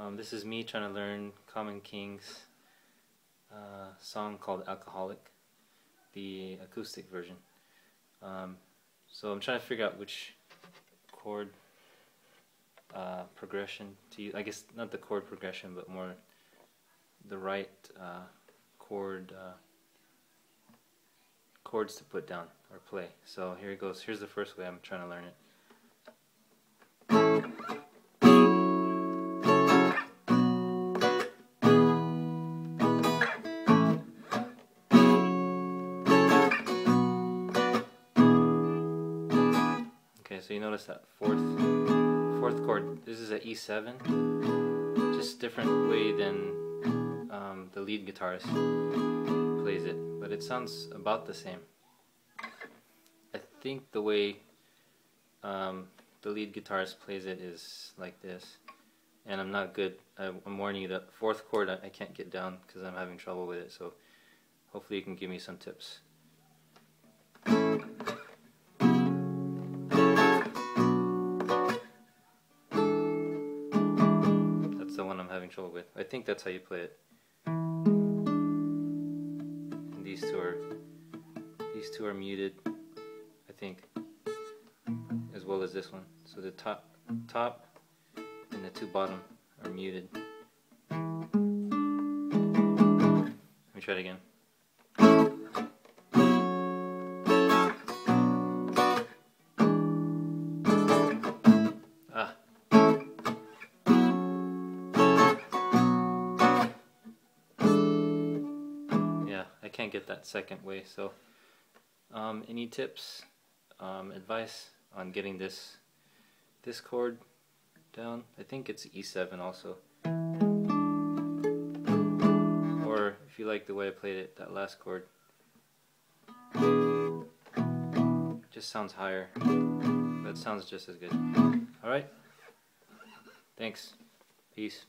Um, this is me trying to learn Common Kings' uh, song called Alcoholic, the acoustic version. Um, so I'm trying to figure out which chord uh, progression to use. I guess not the chord progression, but more the right uh, chord uh, chords to put down or play. So here it goes. Here's the first way I'm trying to learn it. So you notice that fourth fourth chord. This is an E7, just different way than um, the lead guitarist plays it, but it sounds about the same. I think the way um, the lead guitarist plays it is like this, and I'm not good. I'm warning you that fourth chord I can't get down because I'm having trouble with it. So hopefully you can give me some tips. I'm having trouble with. I think that's how you play it. And these two are these two are muted, I think, as well as this one. So the top top and the two bottom are muted. Let me try it again. Can't get that second way. So, um, any tips, um, advice on getting this this chord down? I think it's E7 also. Or if you like the way I played it, that last chord just sounds higher, but it sounds just as good. All right. Thanks. Peace.